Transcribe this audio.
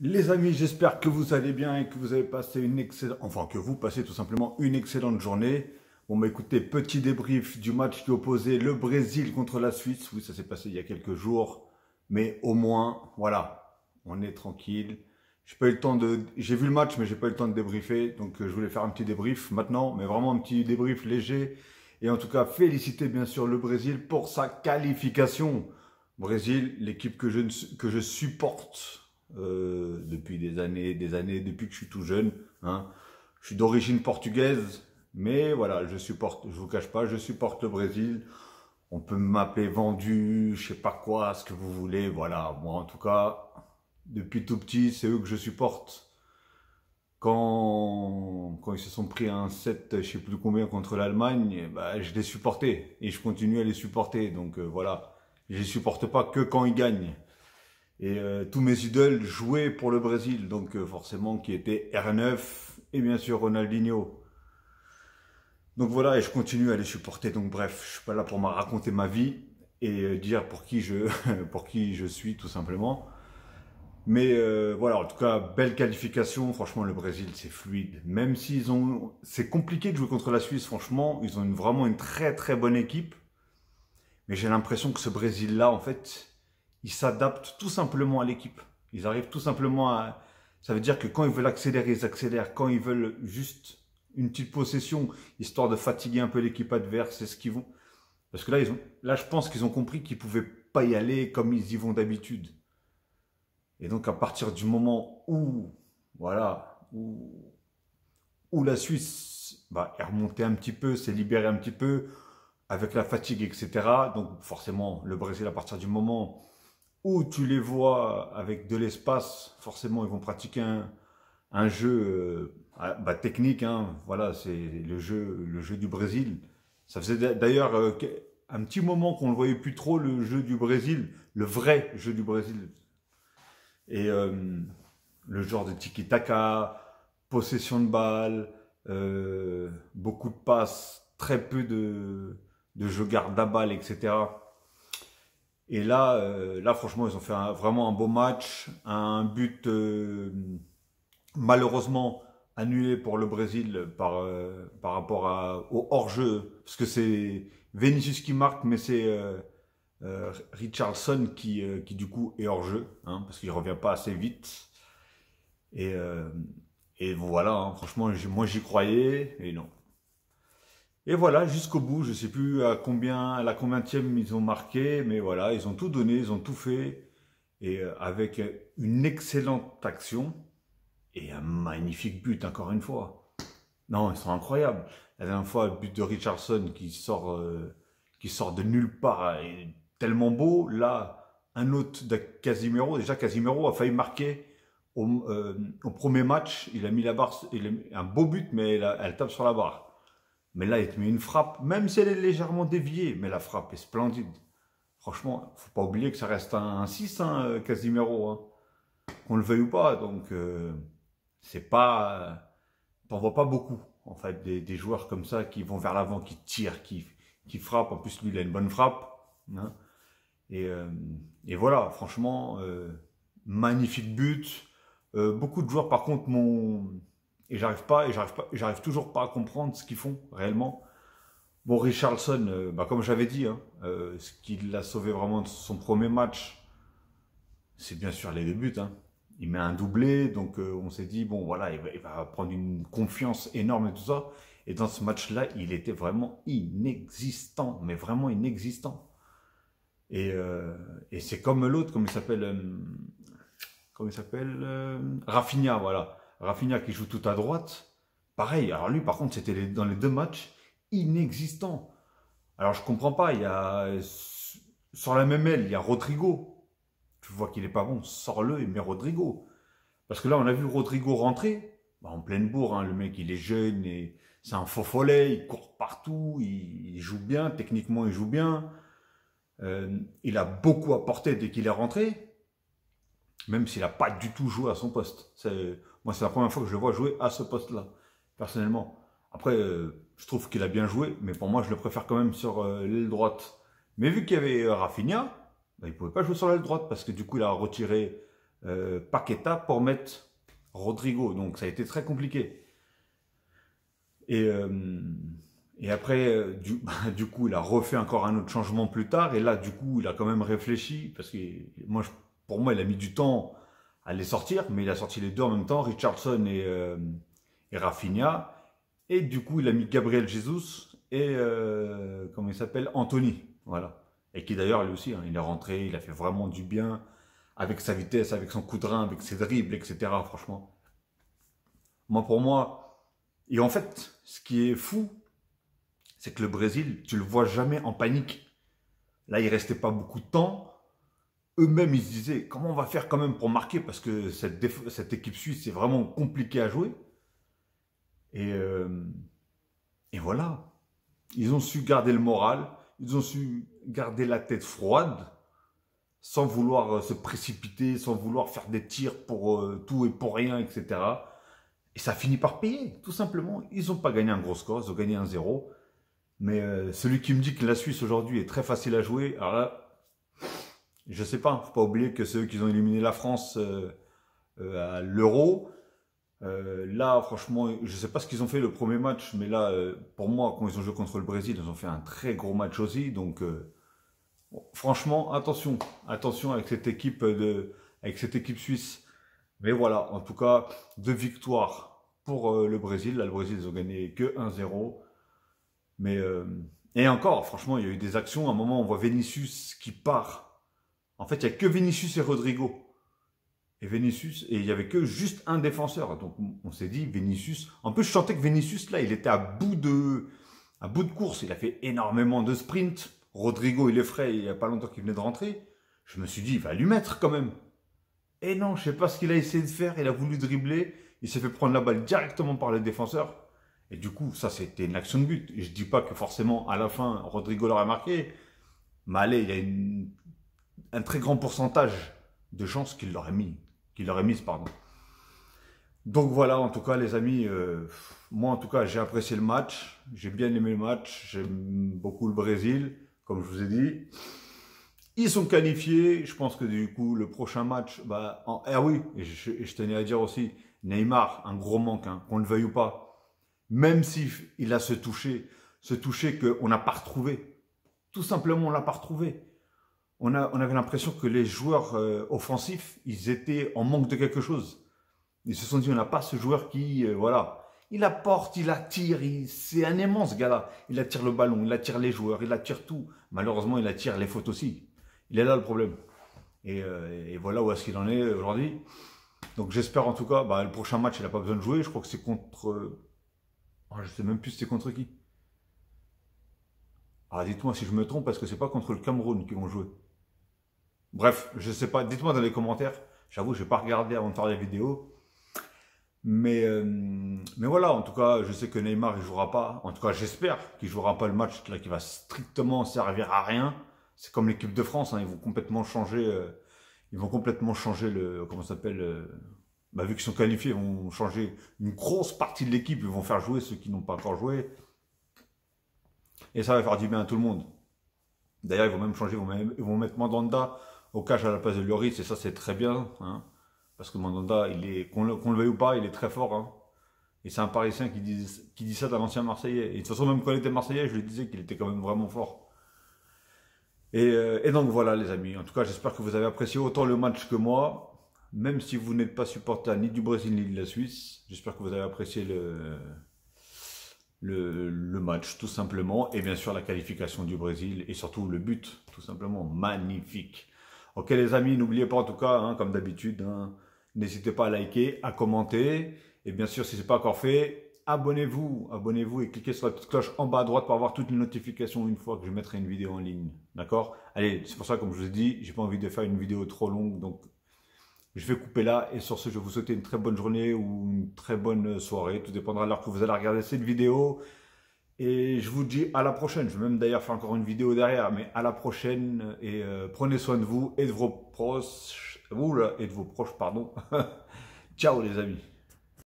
Les amis, j'espère que vous allez bien et que vous avez passé une excellente, enfin que vous passez tout simplement une excellente journée. Bon bah écoutez, petit débrief du match qui opposait le Brésil contre la Suisse. Oui, ça s'est passé il y a quelques jours, mais au moins, voilà, on est tranquille. J'ai pas eu le temps de, j'ai vu le match, mais j'ai pas eu le temps de débriefer, donc euh, je voulais faire un petit débrief maintenant, mais vraiment un petit débrief léger. Et en tout cas, féliciter bien sûr le Brésil pour sa qualification. Brésil, l'équipe que je, que je supporte euh, depuis des années, des années, depuis que je suis tout jeune. Hein. Je suis d'origine portugaise, mais voilà, je supporte, je vous cache pas, je supporte le Brésil. On peut m'appeler vendu, je sais pas quoi, ce que vous voulez, voilà. Moi, en tout cas, depuis tout petit, c'est eux que je supporte. Quand, quand ils se sont pris un 7, je sais plus combien contre l'Allemagne, bah, je les supportais et je continue à les supporter. Donc euh, voilà, je les supporte pas que quand ils gagnent. Et euh, tous mes idoles jouaient pour le Brésil, donc euh, forcément qui était R9 et bien sûr Ronaldinho. Donc voilà, et je continue à les supporter. Donc bref, je suis pas là pour me raconter ma vie et euh, dire pour qui je pour qui je suis tout simplement. Mais voilà, en tout cas, belle qualification. Franchement, le Brésil, c'est fluide. Même s'ils ont, c'est compliqué de jouer contre la Suisse. Franchement, ils ont vraiment une très très bonne équipe. Mais j'ai l'impression que ce Brésil-là, en fait, ils s'adaptent tout simplement à l'équipe. Ils arrivent tout simplement à... Ça veut dire que quand ils veulent accélérer, ils accélèrent. Quand ils veulent juste une petite possession, histoire de fatiguer un peu l'équipe adverse, c'est ce qu'ils vont... Parce que là, ils ont... là je pense qu'ils ont compris qu'ils pouvaient pas y aller comme ils y vont d'habitude. Et donc, à partir du moment où, voilà, où, où la Suisse bah, est remontée un petit peu, s'est libérée un petit peu, avec la fatigue, etc. Donc, forcément, le Brésil, à partir du moment où tu les vois avec de l'espace, forcément ils vont pratiquer un, jeu euh, ah, bah, technique. Hein. voilà, c'est le jeu, du Brésil. Ça faisait d'ailleurs euh, un petit moment qu'on ne voyait plus trop le jeu du Brésil, le vrai jeu du Brésil. Et euh, le genre de tiki-taka, possession de balle, beaucoup de passes, très peu de, de jeux garde à balle, etc. Et là, euh, là franchement, ils ont fait vraiment un beau match. Un but euh, malheureusement annulé pour le Brésil par, euh, par rapport au hors-jeu. Parce que c'est Vinicius qui marque, mais c'est Richardson qui, qui du coup est hors-jeu. Hein, parce qu'il revient pas assez vite. Et, et voilà, hein, franchement, moi j'y croyais. Et non, et voilà, jusqu'au bout, je ne sais plus à combien, à la combienième ils ont marqué, mais voilà, ils ont tout donné, ils ont tout fait, et euh, avec une excellente action et un magnifique but, encore une fois. Non, ils sont incroyables. La dernière fois, le but de Richardson qui sort, euh, qui sort de nulle part, est tellement beau. Là, un autre de Casimiro. Déjà, Casimiro a failli marquer au, euh, premier match. Il a mis la barre, il a un beau but, mais elle tape sur la barre. Mais là, il te met une frappe, même si elle est légèrement déviée, mais la frappe est splendide. Franchement, faut pas oublier que ça reste un, 6, hein, euh, Casimiro. Hein. Qu'on le veuille ou pas. Donc, euh, c'est pas... Euh, t'en vois pas beaucoup, en fait, des, joueurs comme ça qui vont vers l'avant, qui tirent, qui, qui frappent. En plus, lui, il a une bonne frappe. Hein. Et, et, voilà, franchement, magnifique but. beaucoup de joueurs, par contre, m'ont et j'arrive pas, et j'arrive pas, j'arrive toujours pas à comprendre ce qu'ils font réellement. Bon, Richardson, euh, bah, comme j'avais dit, hein, euh, ce qui l'a sauvé vraiment de son premier match, c'est bien sûr les deux buts. Hein. Il met un doublé, donc euh, on s'est dit, bon voilà, il va, prendre une confiance énorme et tout ça. Et dans ce match-là, il était vraiment inexistant, mais vraiment inexistant. Et, et c'est comme l'autre, comme il s'appelle, comment il s'appelle, Rafinha, voilà. Rafinha qui joue tout à droite, pareil. Alors lui, par contre, c'était dans les deux matchs inexistant. Alors je comprends pas. Il y a sur la même aile, il y a Rodrigo. Tu vois qu'il est pas bon, sors-le et mets Rodrigo. Parce que là, on a vu Rodrigo rentrer bah, en pleine bourre. Hein. le mec, il est jeune et c'est un faux follet. Il court partout, il, joue bien. Techniquement, il joue bien. Euh, il a beaucoup apporté dès qu'il est rentré, même s'il n'a pas du tout joué à son poste. Moi, c'est la première fois que je le vois jouer à ce poste-là, personnellement. Après, euh, je trouve qu'il a bien joué, mais pour moi, je le préfère quand même sur euh, l'aile droite. Mais vu qu'il y avait euh, Rafinha, bah, il ne pouvait pas jouer sur l'aile droite, parce que du coup, il a retiré euh, Paqueta pour mettre Rodrigo. Donc ça a été très compliqué. Et, après, euh, du, coup, il a refait encore un autre changement plus tard. Et là, du coup, il a quand même réfléchi. Parce que pour moi, il a mis du temps à les sortir. Mais il a sorti les deux en même temps, Richardson et, euh, et Rafinha. Et du coup, il a mis Gabriel Jesus et, euh, comment il s'appelle, Anthony. Voilà. Et qui d'ailleurs, lui aussi, hein, il est rentré, il a fait vraiment du bien avec sa vitesse, avec son coup de rein, avec ses dribbles, etc. Franchement. Moi, pour moi, et en fait, ce qui est fou, c'est que le Brésil, tu le vois jamais en panique. Là, il restait pas beaucoup de temps. Eux-mêmes, ils se disaient, comment on va faire quand même pour marquer? Parce que cette, cette équipe suisse, c'est vraiment compliqué à jouer. Et, euh, et voilà. Ils ont su garder le moral. Ils ont su garder la tête froide sans vouloir euh, se précipiter, sans vouloir faire des tirs pour euh, tout et pour rien, etc. Et ça finit par payer, tout simplement. Ils n'ont pas gagné un gros score, ils ont gagné un zéro. Mais celui qui me dit que la Suisse aujourd'hui est très facile à jouer, alors là, je sais pas, faut pas oublier que c'est eux qui ont éliminé la France à l'Euro. là, franchement, je sais pas ce qu'ils ont fait le premier match, mais là, pour moi, quand ils ont joué contre le Brésil, ils ont fait un très gros match aussi. Donc, franchement, attention, attention avec cette équipe de, avec cette équipe suisse. Mais voilà, en tout cas, deux victoires pour euh, le Brésil. Là, le Brésil, ils ont gagné que 1-0. Mais euh, et encore, franchement, il y a eu des actions. À un moment, on voit Vinicius qui part. En fait, il y a que Vinicius et Rodrigo. Et Vinicius, et il y avait que juste un défenseur. Donc, on s'est dit, Vinicius. En plus, je sentais que Vinicius, là, il était à bout de, à bout de course. Il a fait énormément de sprints. Rodrigo, il est frais, il n'y a pas longtemps qu'il venait de rentrer. Je me suis dit, il va lui mettre quand même. Et non, je sais pas ce qu'il a essayé de faire. Il a voulu dribbler. Il s'est fait prendre la balle directement par le défenseur. Et du coup, ça, c'était une action de but. Je dis pas que forcément, à la fin, Rodrigo l'aurait marqué. Mais allez, il y a un très grand pourcentage de chances qu'il l'aurait mis. Qu'il l'aurait mise, pardon. Donc voilà, en tout cas, les amis, euh, moi, en tout cas, j'ai apprécié le match. J'ai bien aimé le match. J'aime beaucoup le Brésil comme je vous ai dit. Ils sont qualifiés. Je pense que du coup, le prochain match, bah, ah oui, et je, tenais à dire aussi, Neymar, un gros manque, hein, qu'on le veuille ou pas. Même s'il il a ce toucher, ce toucher qu'on n'a pas retrouvé. Tout simplement, on l'a pas retrouvé. On, avait l'impression que les joueurs euh, offensifs, ils étaient en manque de quelque chose. Ils se sont dit, on n'a pas ce joueur qui, euh, voilà, il apporte, il attire, c'est un aimant ce gars-là. Il attire le ballon, il attire les joueurs, il attire tout. Malheureusement, il attire les fautes aussi. Il est là le problème. Et, euh, voilà où est-ce qu'il en est aujourd'hui. Donc j'espère en tout cas, bah, le prochain match, il n'a pas besoin de jouer. Je crois que c'est contre... Oh, je sais même plus c'est contre qui. Ah, dites-moi si je me trompe, parce que c'est pas contre le Cameroun qu'ils vont jouer. Bref, je sais pas. Dites-moi dans les commentaires. J'avoue, je vais pas regarder avant de faire la vidéo. Mais, euh, mais voilà, en tout cas, je sais que Neymar, il jouera pas. En tout cas, j'espère qu'il jouera pas le match qui va strictement servir à rien. C'est comme l'équipe de France, hein, ils vont complètement changer. Euh, ils vont complètement changer le. Comment ça s'appelle euh, bah, Vu qu'ils sont qualifiés, ils vont changer une grosse partie de l'équipe. Ils vont faire jouer ceux qui n'ont pas encore joué. Et ça va faire du bien à tout le monde. D'ailleurs, ils vont même changer, ils vont, mettre Mandanda au cash à la place de Lloris, et ça, c'est très bien. Hein. Parce que Mandanda, il est, qu'on le, veuille ou pas, il est très fort. Hein. Et c'est un Parisien qui dit, ça d'un ancien Marseillais. Et de toute façon, même quand il était Marseillais, je lui disais qu'il était quand même vraiment fort. Et, euh, et, donc voilà, les amis. En tout cas, j'espère que vous avez apprécié autant le match que moi. Même si vous n'êtes pas supporter ni du Brésil ni de la Suisse. J'espère que vous avez apprécié le, le, match, tout simplement. Et bien sûr, la qualification du Brésil. Et surtout, le but, tout simplement. Magnifique. Ok, les amis, n'oubliez pas en tout cas, hein, comme d'habitude, hein, N'hésitez pas à liker, à commenter. Et bien sûr, si ce n'est pas encore fait, abonnez-vous. Abonnez-vous et cliquez sur la petite cloche en bas à droite pour avoir toutes les notifications une fois que je mettrai une vidéo en ligne. D'accord? Allez, c'est pour ça, comme je vous ai dit, j'ai pas envie de faire une vidéo trop longue. Donc, je vais couper là. Et sur ce, je vous souhaiter une très bonne journée ou une très bonne soirée. Tout dépendra de l'heure que vous allez regarder cette vidéo. Et je vous dis à la prochaine. Je vais même d'ailleurs faire encore une vidéo derrière. Mais à la prochaine. Et euh, prenez soin de vous et de vos proches et de vos proches, pardon. Ciao les amis.